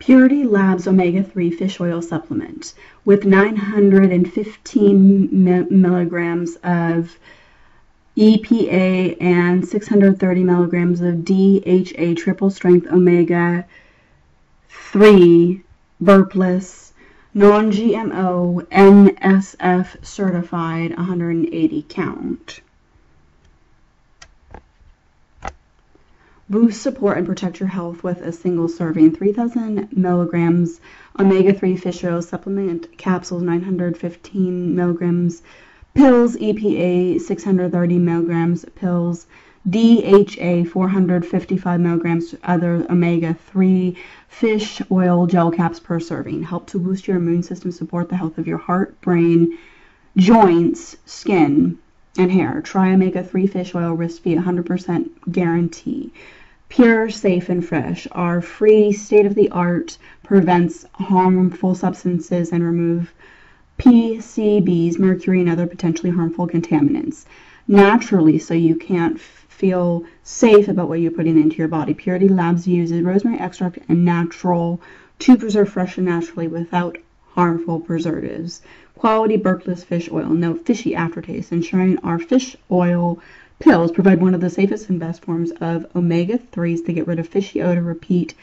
Purity Labs Omega 3 Fish Oil Supplement with 915 milligrams of EPA and 630 milligrams of DHA triple strength omega 3 burpless non GMO NSF certified 180 count. Boost, support, and protect your health with a single serving 3,000 milligrams omega 3 fish oil supplement capsules, 915 milligrams pills, EPA 630 milligrams pills, DHA 455 milligrams, other omega 3 fish oil gel caps per serving. Help to boost your immune system, support the health of your heart, brain, joints, skin, and hair. Try omega 3 fish oil risk free 100% guarantee pure, safe, and fresh. Our free, state of the art prevents harmful substances and remove PCBs, mercury, and other potentially harmful contaminants naturally so you can't feel safe about what you're putting into your body. Purity Labs uses rosemary extract and natural to preserve fresh and naturally without harmful preservatives. Quality burpless fish oil, no fishy aftertaste, ensuring our fish oil Pills provide one of the safest and best forms of omega 3s to get rid of fishy odor, repeat,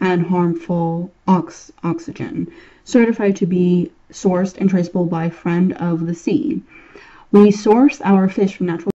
and harmful ox- oxygen. Certified to be sourced and traceable by Friend of the Sea. We source our fish from natural